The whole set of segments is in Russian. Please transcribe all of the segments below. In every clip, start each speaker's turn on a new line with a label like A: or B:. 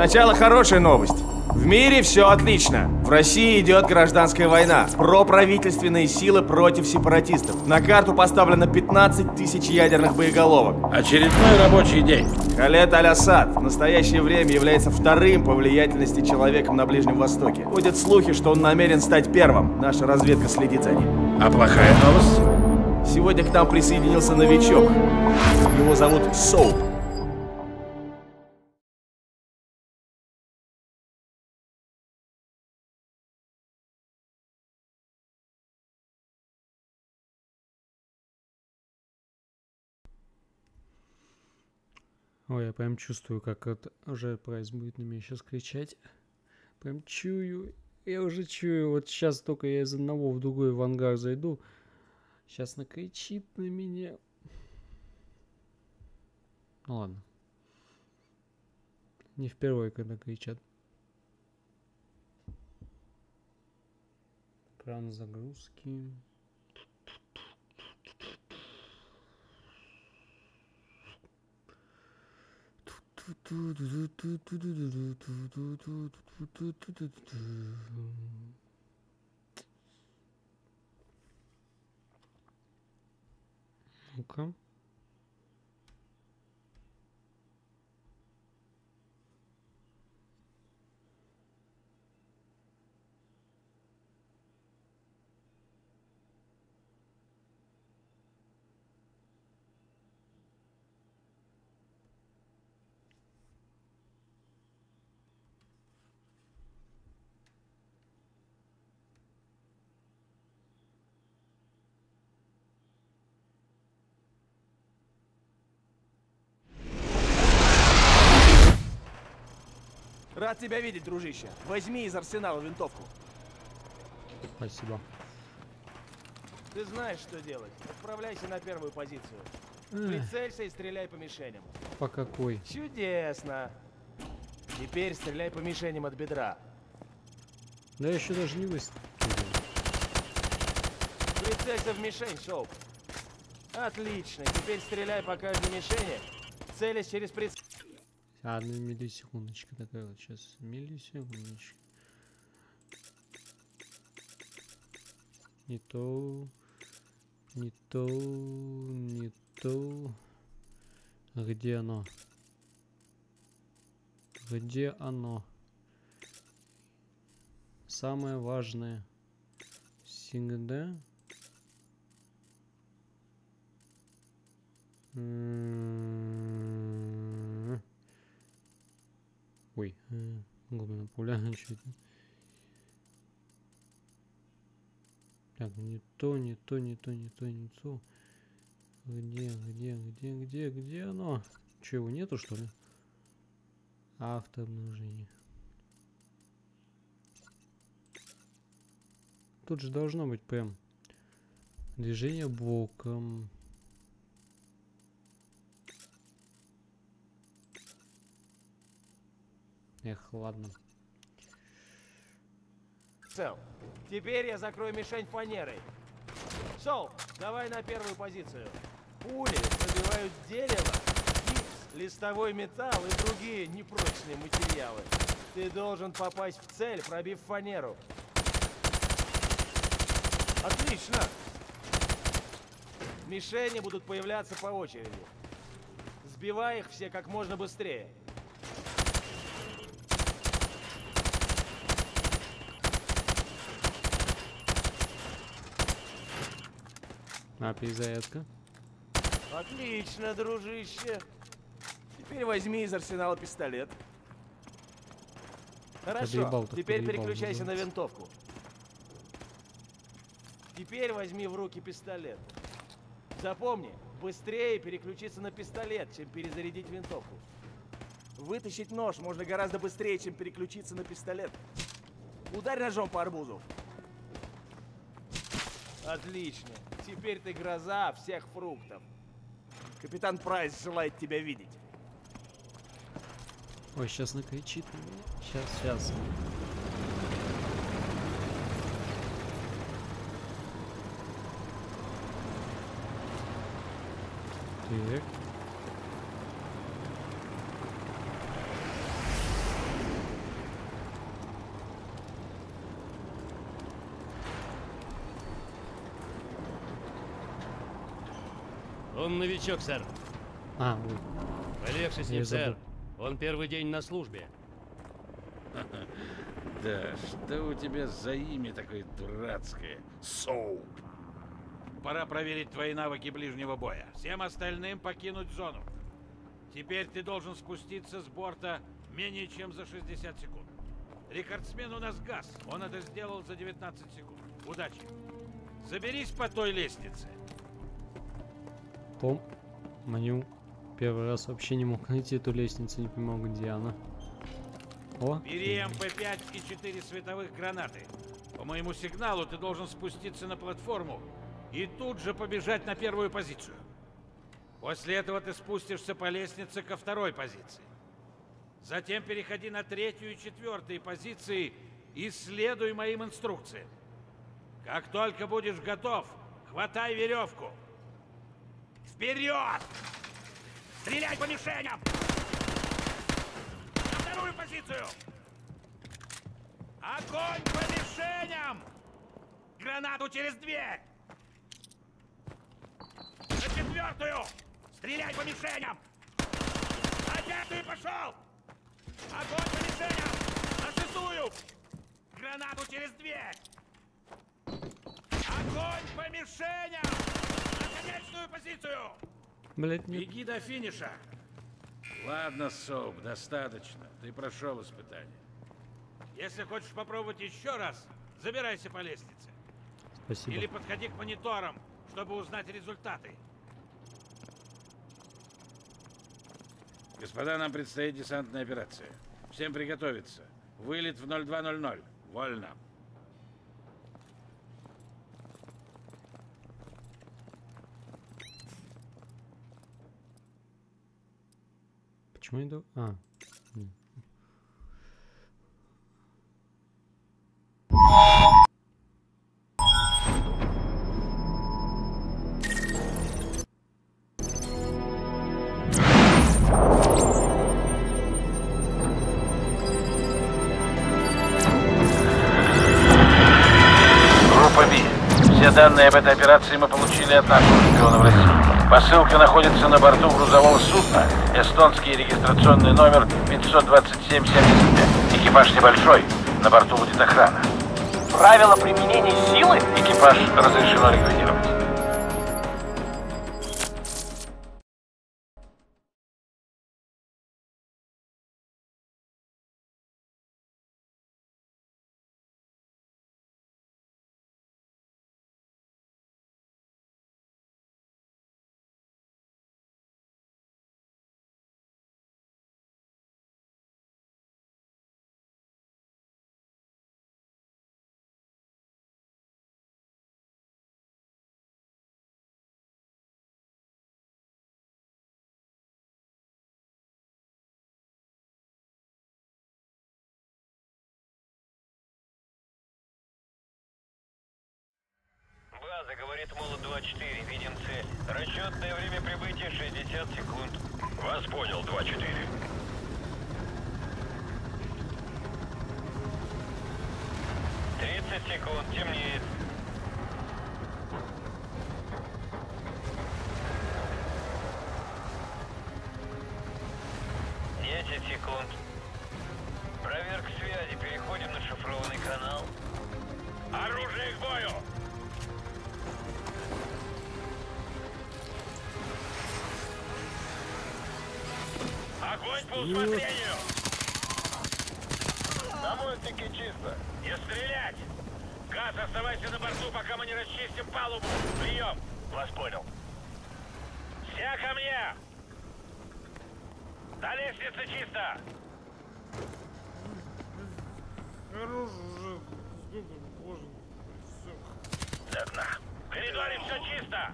A: Сначала хорошая новость. В мире все отлично. В России идет гражданская война. Проправительственные силы против сепаратистов. На карту поставлено 15 тысяч ядерных боеголовок.
B: Очередной рабочий день.
A: Халет Аль-Асад в настоящее время является вторым по влиятельности человеком на Ближнем Востоке. Ходят слухи, что он намерен стать первым. Наша разведка следит за ним.
B: А плохая новость?
A: Сегодня к нам присоединился новичок. Его зовут Соуп.
C: Ой, я прям чувствую, как это уже прайс будет на меня сейчас кричать. Прям чую. Я уже чую. Вот сейчас только я из одного в другой в ангар зайду. Сейчас накричит на меня. Ну ладно. Не впервые, когда кричат. Экран загрузки. Okay.
A: Рад тебя видеть, дружище. Возьми из арсенала винтовку.
C: Спасибо.
A: Ты знаешь, что делать. Отправляйся на первую позицию. Прицелься и стреляй по мишеням.
C: по какой?
A: Чудесно. Теперь стреляй по мишеням от бедра.
C: Да я еще даже не выстрелил.
A: Прицелься в мишень, Соуп. Отлично. Теперь стреляй по каждой мишени. Целясь через прицел.
C: Одна миллисекундочка такая вот сейчас. Миллисекундочка. Не то. Не то. Не то. Где оно? Где оно? Самое важное. Всегда. М, Ой, глубина пуля? Так, не то, не то, не то, не то, не то. Где, где, где, где, где оно? Че, его нету, что ли? Автообнаружение. Тут же должно быть прям движение боком. Эх, ладно.
A: Цел. Теперь я закрою мишень фанерой. Соуп, давай на первую позицию. Пули пробивают дерево, гипс, листовой металл и другие непрочные материалы. Ты должен попасть в цель, пробив фанеру. Отлично! Мишени будут появляться по очереди. Сбивай их все как можно быстрее.
C: А, перезарядка.
A: Отлично, дружище. Теперь возьми из арсенала пистолет. Хорошо, теперь переключайся на винтовку. Теперь возьми в руки пистолет. Запомни, быстрее переключиться на пистолет, чем перезарядить винтовку. Вытащить нож можно гораздо быстрее, чем переключиться на пистолет. Ударь ножом по арбузу. Отлично. Теперь ты гроза всех фруктов. Капитан Прайс желает тебя видеть.
C: Ой, сейчас накричит на меня. Сейчас, сейчас. Так.
D: Он новичок, сэр.
C: А, ой,
D: Полегче с ним, сэр. Он первый день на службе.
B: Да, что у тебя за имя такое дурацкое? Соуп.
E: Пора проверить твои навыки ближнего боя. Всем остальным покинуть зону. Теперь ты должен спуститься с борта менее чем за 60 секунд. Рекордсмен у нас Газ. Он это сделал за 19 секунд. Удачи. Заберись по той лестнице.
C: Том, Маню. Первый раз вообще не мог найти эту лестницу, не понимал, где она. О,
E: Бери МП-5 и 4 световых гранаты. По моему сигналу ты должен спуститься на платформу и тут же побежать на первую позицию. После этого ты спустишься по лестнице ко второй позиции. Затем переходи на третью и четвертую позиции и следуй моим инструкциям. Как только будешь готов, хватай веревку. Вперед! Стреляй по мишеням! На вторую позицию! Огонь по мишеням! Гранату через дверь! На четвертую! Стреляй по мишеням! На пятую пошел! Огонь по мишеням! На шестую! Гранату через дверь! Огонь по мишеням!
C: Блять, нет.
E: Беги до финиша!
B: Ладно, Соуп, достаточно. Ты прошел испытание.
E: Если хочешь попробовать еще раз, забирайся по лестнице.
C: Спасибо.
E: Или подходи к мониторам, чтобы узнать результаты.
B: Господа, нам предстоит десантная операция. Всем приготовиться. Вылет в 0200. Вольно. Window, ah. Все данные об этой операции мы получили от нашего шпиона в России. Посылка находится на борту грузового судна. Эстонский регистрационный номер 52775. Экипаж небольшой. На борту будет охрана.
F: Правила применения силы?
B: Экипаж разрешено ликвидировать.
F: База, говорит Молот 2-4, видим цель. Расчетное время прибытия 60 секунд. Вас понял, 2-4. Тридцать секунд, темнеет.
E: По усмотрению!
F: На мостике чисто.
E: Не стрелять! Газ, оставайся на борту, пока мы не расчистим палубу. Прием!
F: Вас понял.
E: Все ко мне! На лестнице чисто!
F: До дна.
E: В коридоре все чисто!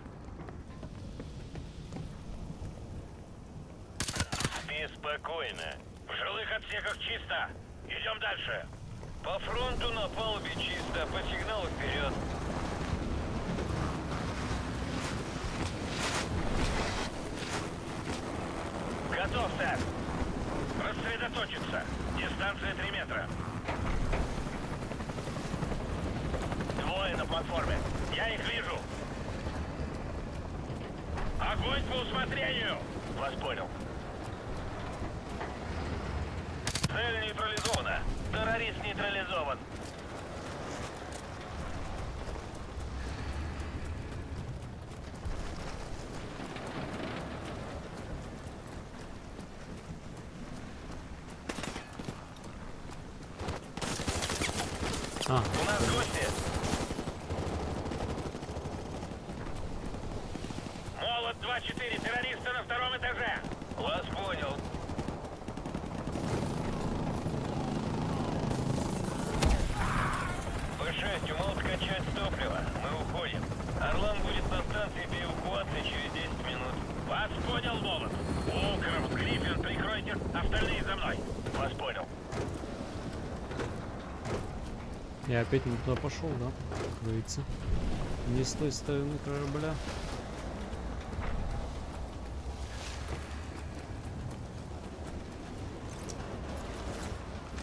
F: Спи спокойно.
E: В жилых отсеках чисто! Идем дальше!
F: По фронту на палубе чисто, по сигналу вперед.
E: Готов, сэр! Рассредоточиться! Дистанция 3 метра. Двое на платформе. Я их вижу. Огонь усмотрению! Вас понял. Цель нейтрализована. Террорист нейтрализован.
C: А,
E: У нас гости. Молот 2-4, террористы на втором этаже. Вас понял. Б6, у молот качать топливо. Мы уходим. Орлан будет на станции эвакуации через 10 минут. Вас понял, молот. Укров, Гриффин, прикройте. Остальные за мной. Вас понял.
C: я опять не туда пошел, да? Говорится. Не с той стороны корабля.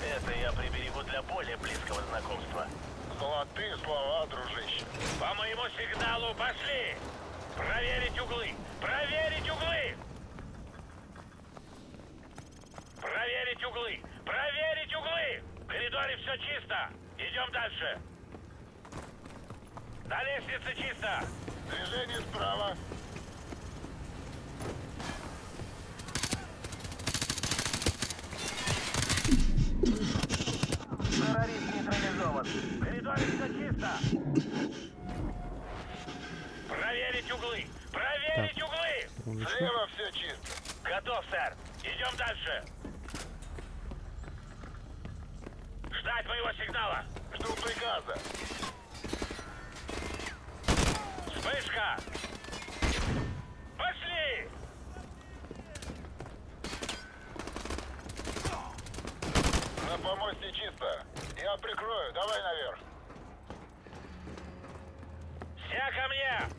E: Это я приберегу для более близкого знакомства. Золотые слова, дружище. По моему сигналу пошли! Проверить углы! Проверить углы! Проверить углы! Проверить углы! В коридоре все чисто! Идем дальше! На лестнице чисто! Движение справа! Террорист нейтрализован. В коридоре все чисто. Проверить углы. Проверить углы.
C: Секундочку.
E: Слева все чисто. Готов, сэр. Идем дальше. Ждать моего сигнала. Жду приказа. Вспышка. Пошли. На помосте чисто. Я прикрою. Давай наверх. Все ко мне!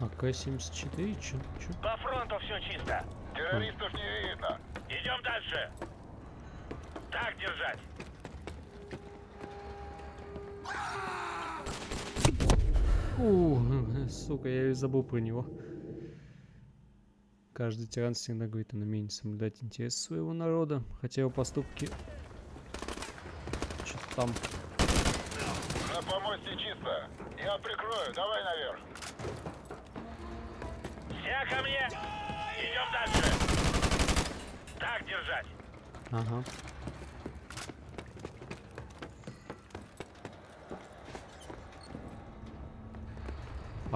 C: АК-74, чё? чё?
E: По фронту все чисто. Террористов не видно. Идем дальше. Так держать.
C: Сука, я и забыл про него. Каждый тиран всегда говорит о намении соблюдать интересы своего народа, хотя его поступки... Что-то там...
E: На помосте чисто. Я прикрою. Давай наверх. Все ко мне. Идем дальше. Так держать.
C: Ага.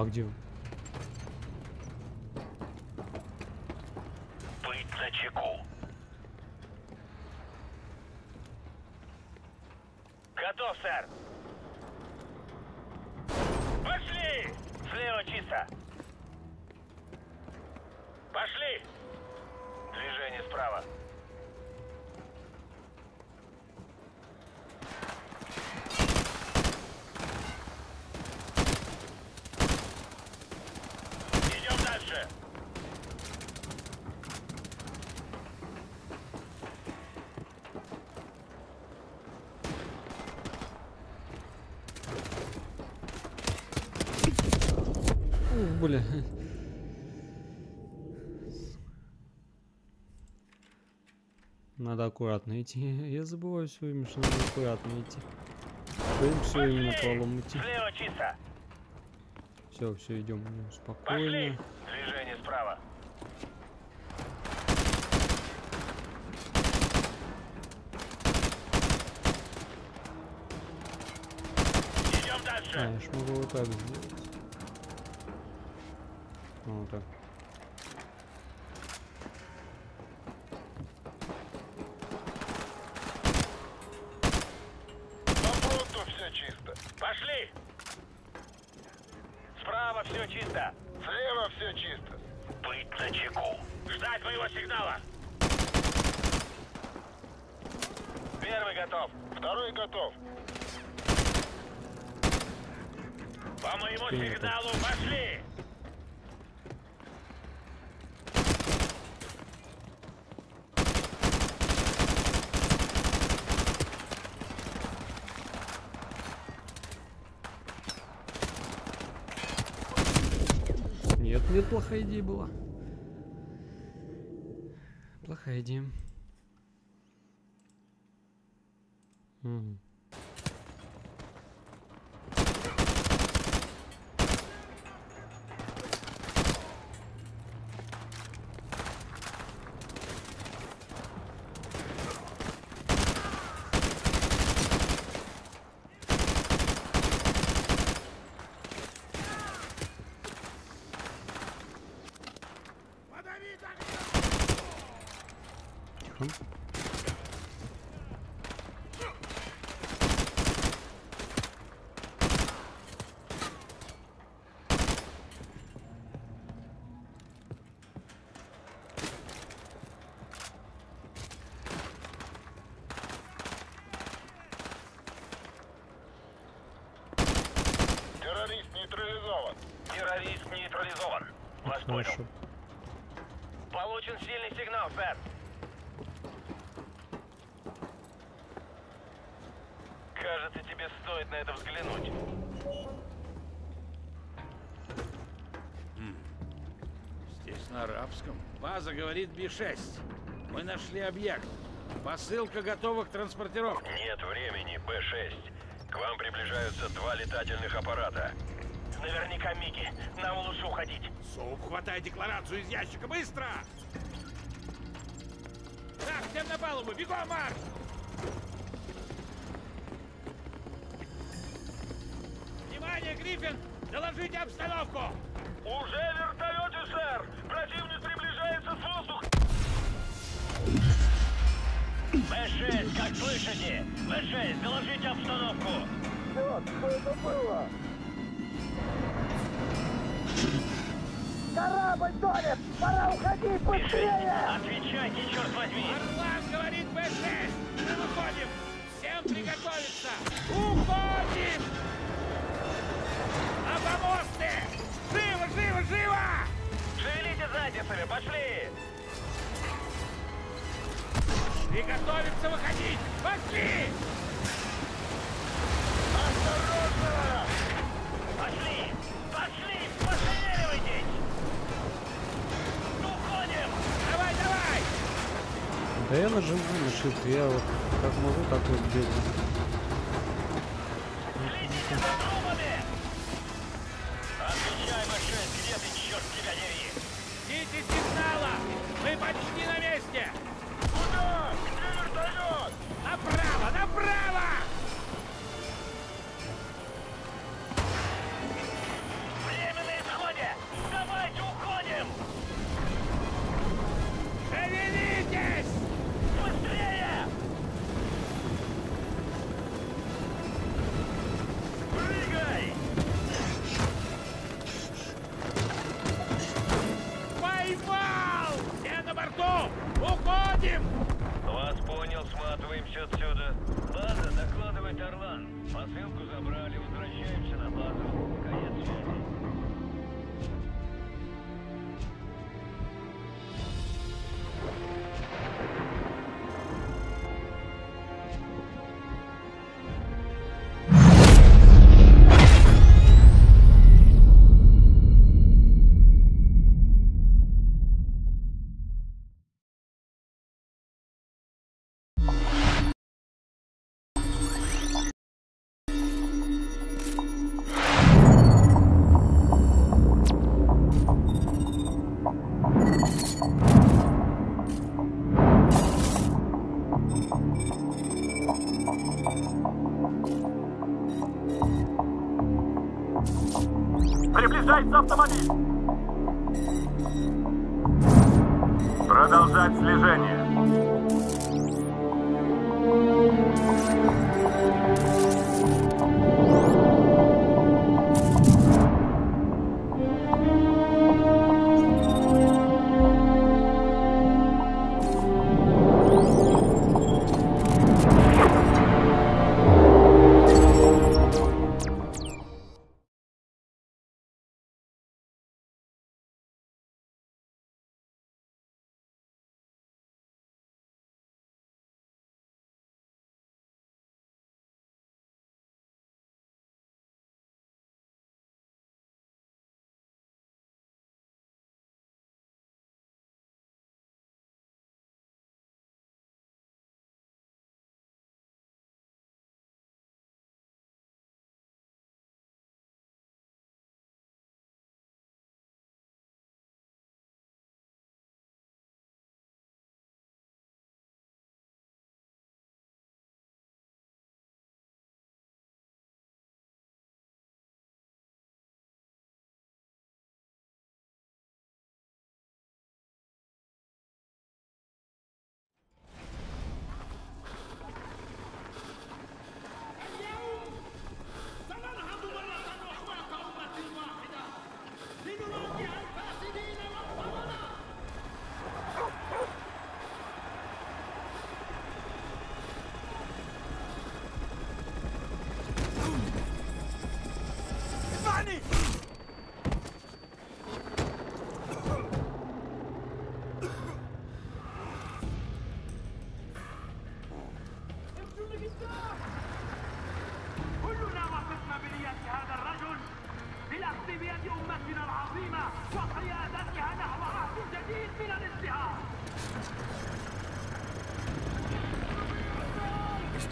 C: А где он?
E: Быть на чеку. Готов, сэр. Пошли! Слева чисто. Пошли! Движение справа. Идем дальше.
C: Бля. Надо аккуратно идти. Я забываю все время, что надо аккуратно идти. Будем все время на пролом идти. Все, все, идем
E: Пошли!
C: спокойно.
E: Движение справа. Идем
C: А,
E: дальше.
C: я ж могу вот так сделать. Ну, так.
E: По фронту все чисто. Пошли! Справа все чисто. Слева все чисто. Быть на чеку. Ждать моего сигнала. Первый готов. Второй готов. По моему сигналу пошли!
C: Нет, плохая идея была. Плохая идея. Мгм. Тихо.
F: Террорист нейтрализован. Террорист нейтрализован. Вас понял.
C: Хорошо.
F: Получен сильный сигнал, сэр. Кажется, тебе стоит на это взглянуть.
E: Здесь на арабском. База говорит Би-6. Мы нашли объект. Посылка готова к транспортировке.
F: Нет времени, Б-6. К вам приближаются два летательных аппарата. Наверняка Миги. Нам лучше уходить.
E: Соуп, хватай декларацию из ящика, быстро! Всем на палубу, бегом, марш! Внимание, Гриффин! Доложите обстановку!
F: Уже в вертолете, сэр! Противник приближается с воздуха! Б-6, как слышите? Б-6, доложите обстановку! Б-6, отвечайте, черт возьми!
E: Орлан говорит Б-6! Мы выходим! Всем приготовиться! Уходим! На помосты! Живо, живо, живо!
F: Шевелите задницами, пошли!
E: Приготовиться выходить! Пошли!
F: Осторожно! Пошли! Пошли! Пошевеливайтесь! Уходим!
E: Давай, давай!
C: Да я нажимаю на shift, я вот как могу, так вот бегаю.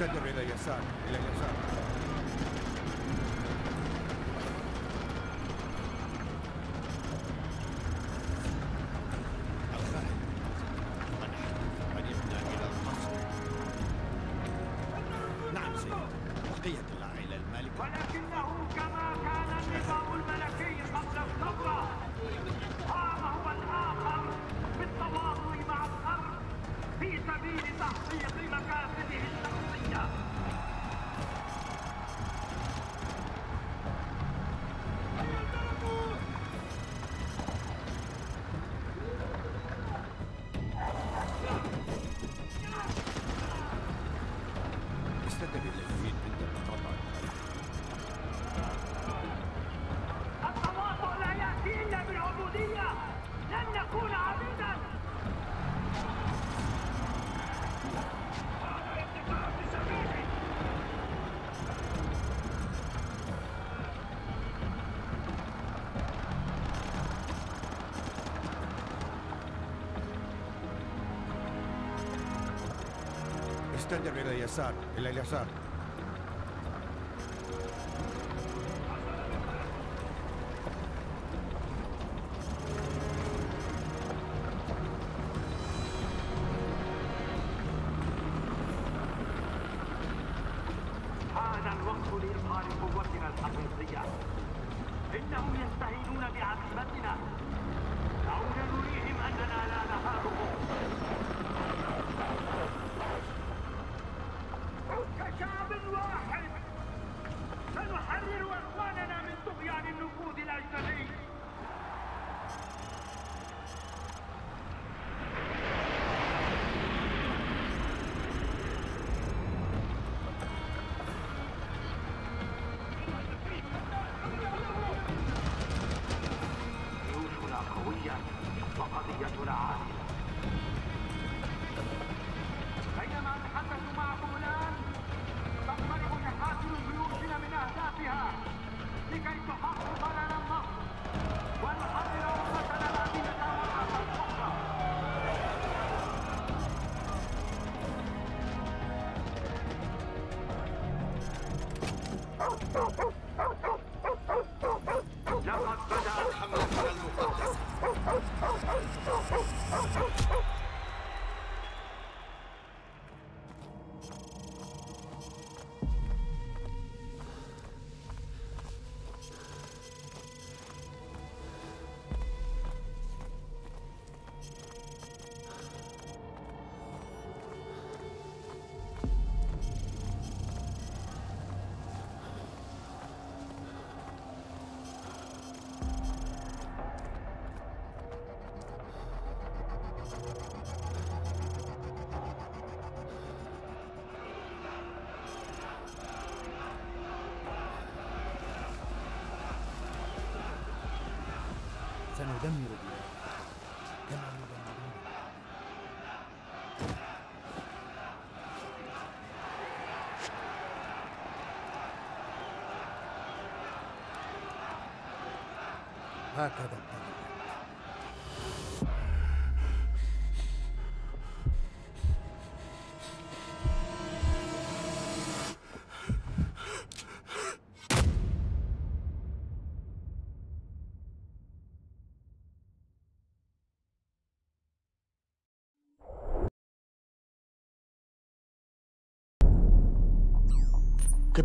G: Está terminando de
H: استدر إلى اليسار إلى اليسار
G: حان الوقت لإظهار قوتنا الحقيقية إنهم يستهينون بعزيمتنا
I: Demonio, Demonio
J: dedi ya. Demonio, Demonio, Demonio. Hakikaten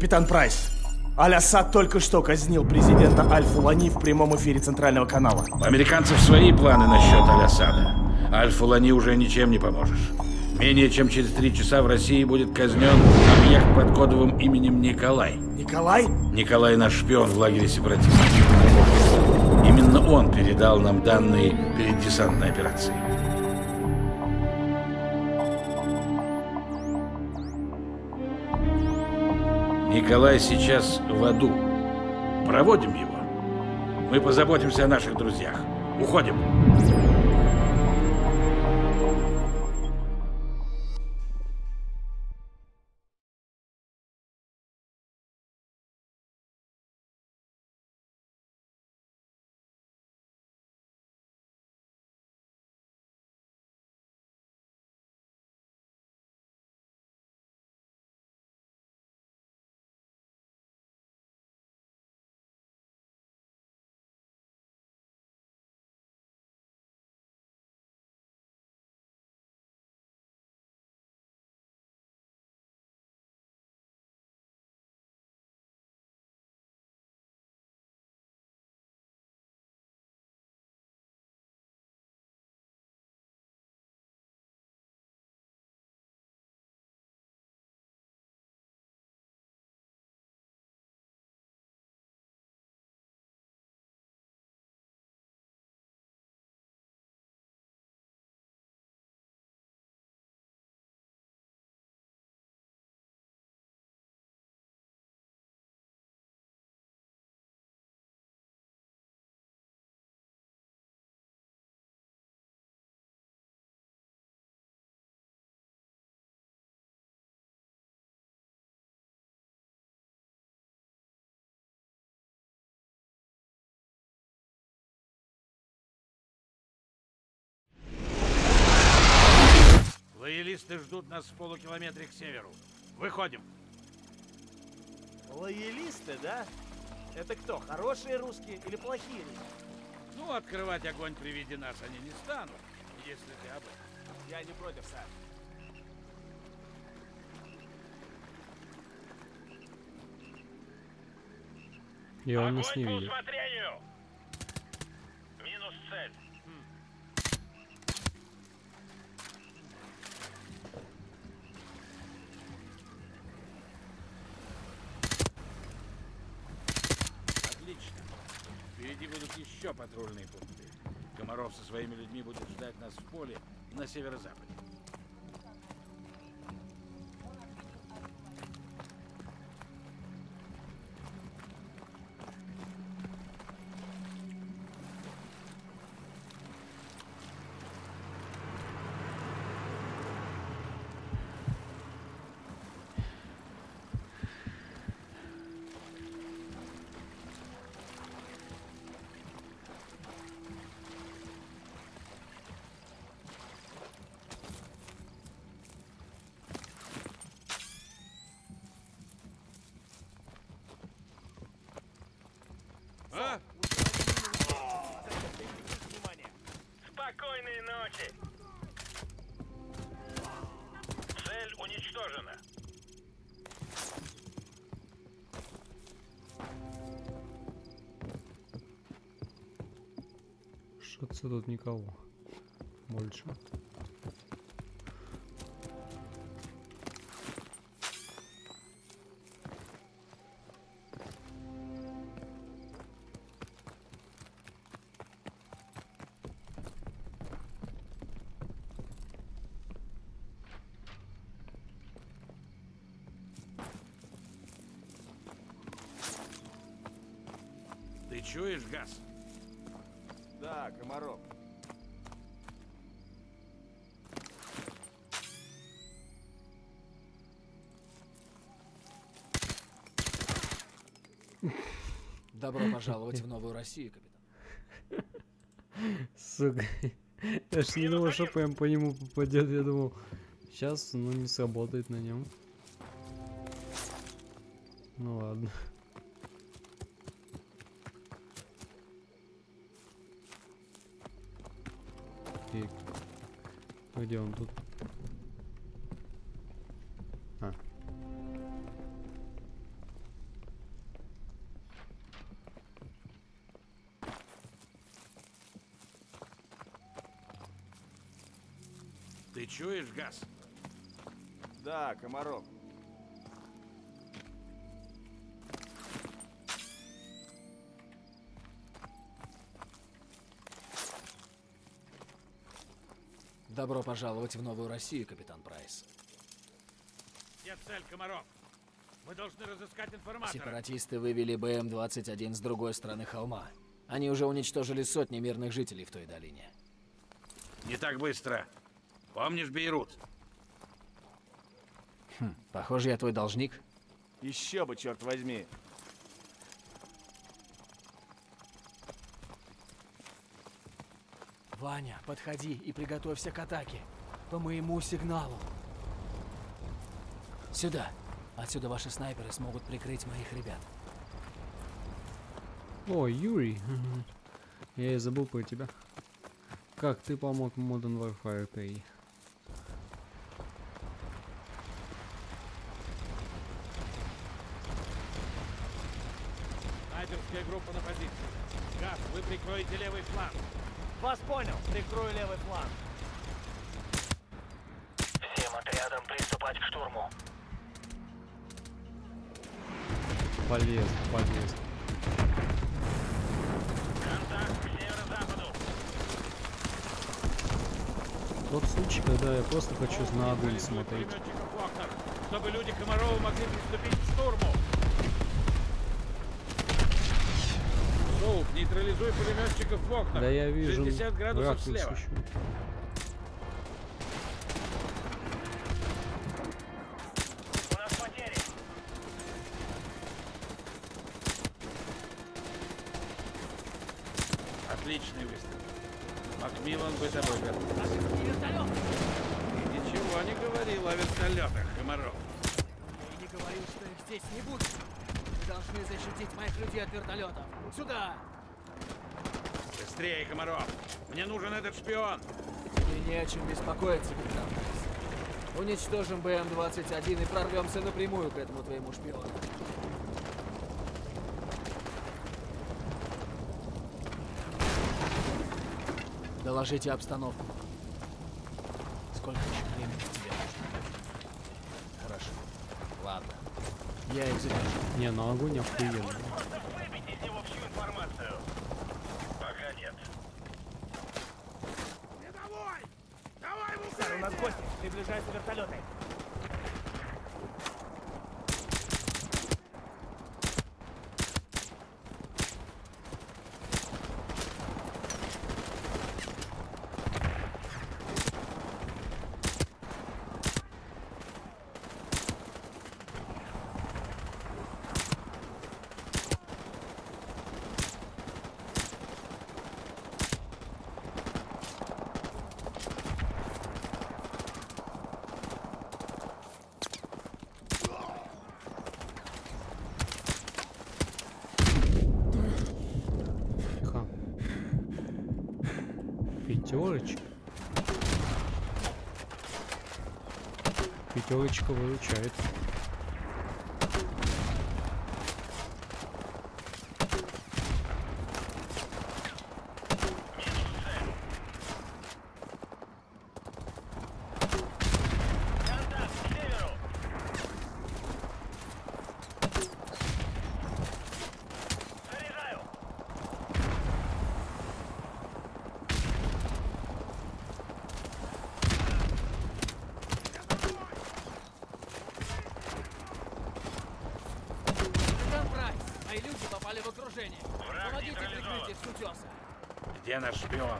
A: Капитан Прайс, Аль-Асад только что казнил президента Аль-Фулани в прямом эфире Центрального канала.
E: У американцев свои планы насчет Аль-Асада. Аль-Фулани уже ничем не поможешь. Менее чем через три часа в России будет казнен объект под кодовым именем Николай.
A: Николай?
E: Николай наш шпион в лагере сепаратистов. Именно он передал нам данные перед десантной операцией. Николай сейчас в аду. Проводим его. Мы позаботимся о наших друзьях. Уходим. Лоялисты ждут нас в полукилометре к северу. Выходим.
A: Лоялисты, да? Это кто, хорошие русские или плохие русские?
E: Ну, открывать огонь при виде нас они не станут, если ты об этом.
A: Я не против, сэр.
C: И он нас не
F: Огонь по
C: видит.
F: усмотрению! Минус цель.
E: Отлично. Впереди будут еще патрульные пункты. Комаров со своими людьми будет ждать нас в поле на северо-западе.
C: Что-то тут никого. Больше.
E: Ты чуешь газ?
A: Да, Комаров.
K: Добро пожаловать в новую Россию, капитан.
C: Сука. Я ж не думал, что прям по нему попадет. Я думал, сейчас, ну, не сработает на нем. Ну ладно. Где он тут? А.
E: Ты чуешь газ?
A: Да, Комаров.
K: Добро пожаловать в новую Россию, капитан Прайс.
E: Где цель, Комаров? Мы должны разыскать информатора.
K: Сепаратисты вывели БМ-21 с другой стороны холма. Они уже уничтожили сотни мирных жителей в той долине.
E: Не так быстро. Помнишь Бейрут?
K: Хм, похоже, я твой должник.
A: Еще бы, черт возьми.
K: Ваня, подходи и приготовься к атаке. По моему сигналу. Сюда. Отсюда ваши снайперы смогут прикрыть моих ребят.
C: О, Юрий. Я и забыл про тебя. Как ты помог Modern Warfare 3?
E: Снайперская группа на позиции. Газ, вы прикроете левый фланг.
A: Вас понял. Прикрою левый фланг.
F: Всем отрядам приступать к штурму.
C: Полез, полез.
F: Контакт к северо-западу.
C: Тот случай, когда я просто хочу на огонь смотреть.
E: чтобы люди Комарова могли приступить к штурму. Соуп, нейтрализуй пулеметчиков в окнах.
C: Да я вижу.
E: 60 градусов
C: враг
E: слева.
F: У нас потери.
E: Отличный выстрел. Макмиллан бы тобой горд.
K: Наши вертолет!
E: Ты ничего не говорил о вертолетах, Комаров.
K: Я не говорил, что их здесь не будет. Вы должны защитить моих людей от вертолетов. Сюда!
E: Быстрее, Комаров. Мне нужен этот шпион.
K: Тебе не о чем беспокоиться, капитан. Уничтожим БМ-21 и прорвемся напрямую к этому твоему шпиону. Доложите обстановку. Сколько еще времени тебе нужно? Хорошо. Ладно. Я их задержу.
C: Не, на огонь охуенно. Пятерочка. Пятерочка выручает.
F: Контакт к северу. Заряжаю.
K: Капитан Прайс, мои люди попали в окружение.
F: Враг
K: Помогите
F: нейтрализован.
K: прикрыть их с утеса.
E: Где наш шпион?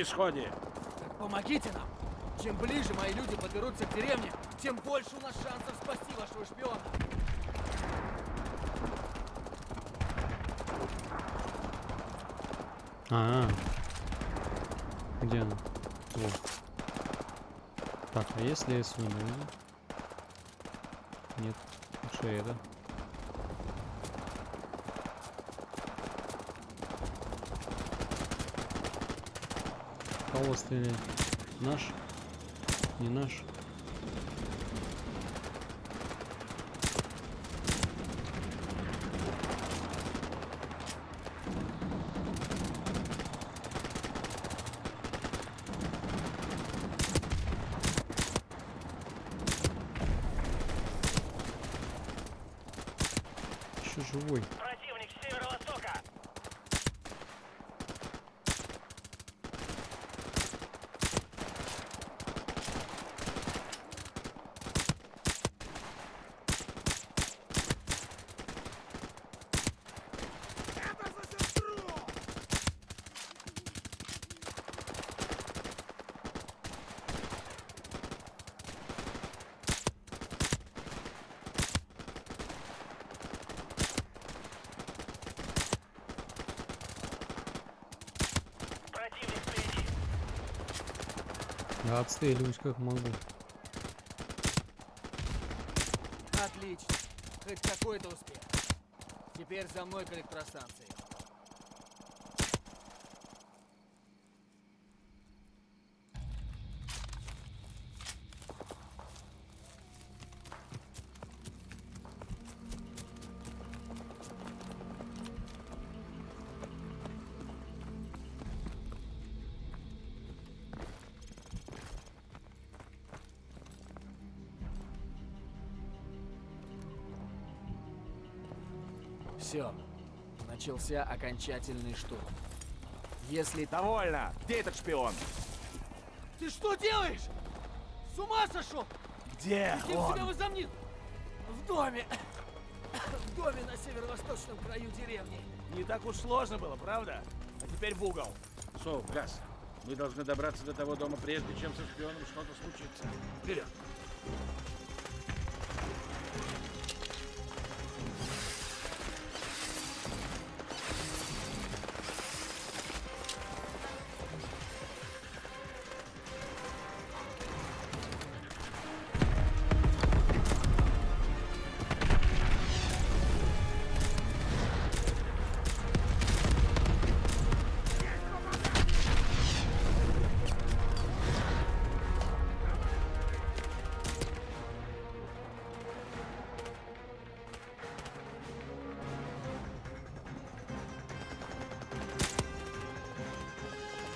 E: На исходе.
K: Помогите нам! Чем ближе мои люди подберутся к деревне, тем больше у нас шансов спасти вашего шпиона.
C: А, где она? Вот. Так, а если я? Нет, лучше это. Кого стрелять? Наш? Не наш? Еще живой.
F: Противник с северо-востока.
C: Да, отстреливаюсь как могу.
L: Отлично. Хоть какой-то успех. Теперь за мной к электростанции. Все. Начался окончательный штурм. Если...
A: Довольно! Где этот шпион?
L: Ты что делаешь? С ума сошел?
A: Где
L: Кем
A: он?
L: себя возомнил? В доме. В доме на северо-восточном краю деревни.
A: Не так уж сложно было, правда? А теперь в угол.
M: Соу, Газ, мы должны добраться до того дома, прежде чем со шпионом что-то случится. Вперед!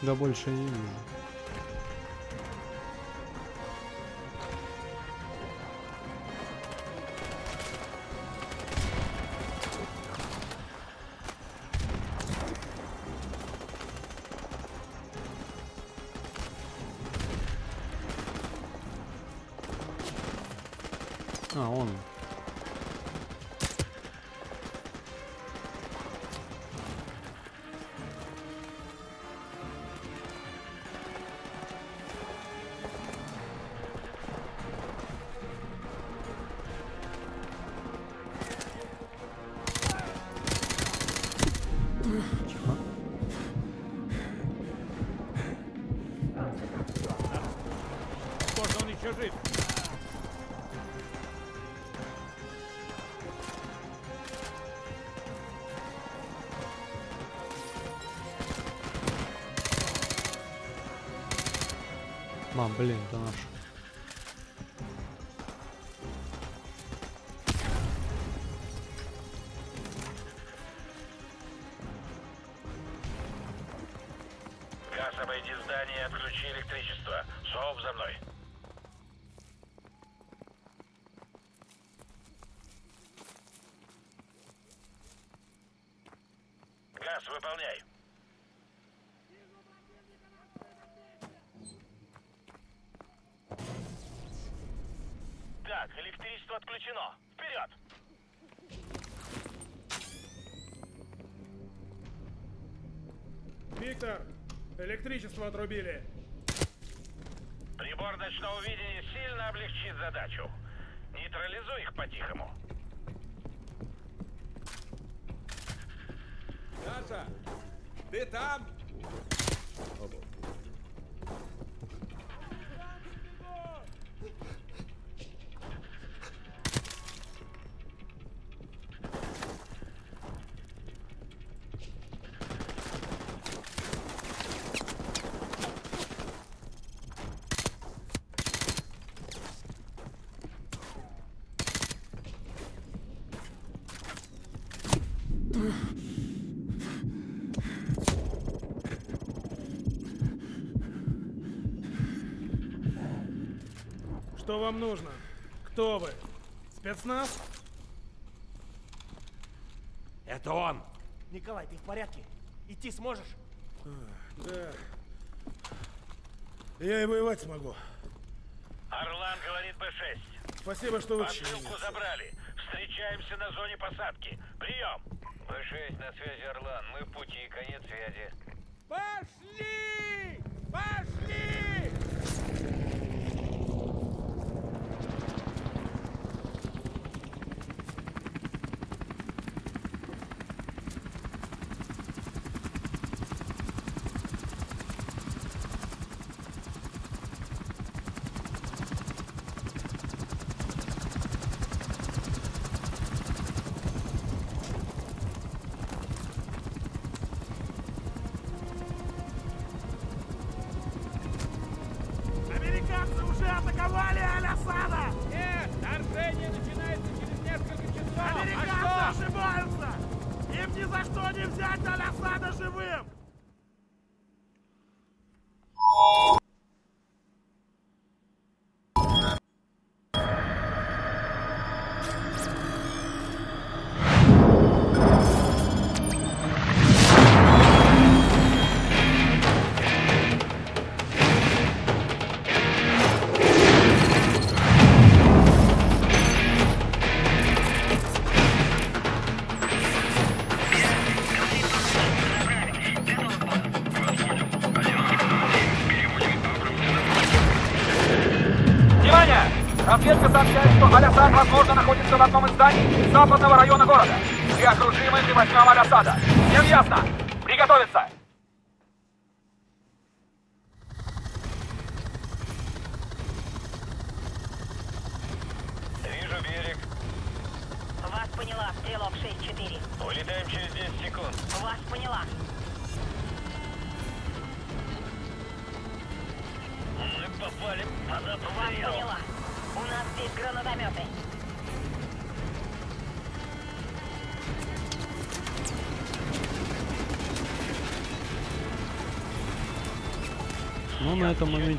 C: Да больше не вижу.
E: Обойди здание и отключи электричество. Соуп за мной. Газ, выполняй. Так, электричество отключено. Вперед!
N: Виктор, электричество отрубили. Что вам нужно? Кто вы? Спецназ?
M: Это он!
A: Николай, ты в порядке? Идти сможешь?
N: Да. Я и воевать смогу.
E: Орлан говорит Б-6.
N: Спасибо, что
E: Посылку
N: меня.
E: забрали. Встречаемся на зоне посадки. Прием! Б-6, на связи Орлан. Мы в пути, конец связи.
N: Пошли! Пошли!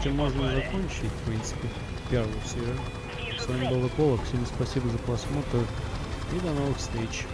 C: этим можно закончить, в принципе, первую серию. С вами был Эколог, всем спасибо за просмотр и до новых встреч.